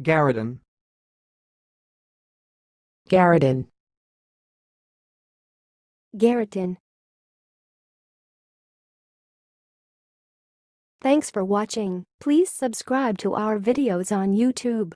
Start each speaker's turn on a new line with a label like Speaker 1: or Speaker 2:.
Speaker 1: Garradin
Speaker 2: Garradin
Speaker 3: Garriton. Thanks for watching. Please subscribe to our videos on YouTube.